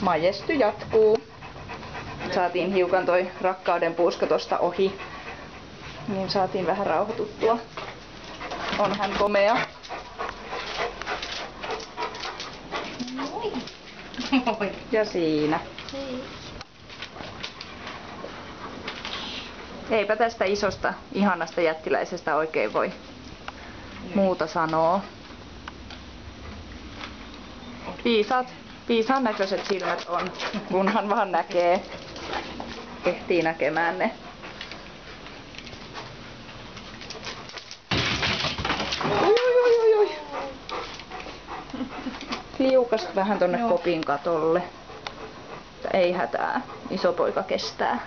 majesty jatkuu. Saatiin hiukan toi rakkauden puuska tosta ohi. Niin saatiin vähän rauhoituttua. On hän komea. Ja siinä. Eipä tästä isosta, ihanasta jättiläisestä oikein voi muuta sanoa. Viisaat, viisaan näköiset silmät on, kunhan vaan näkee. Ehtii näkemään ne. Liukas vähän tonne Joo. kopin katolle. Mutta ei hätää, iso poika kestää.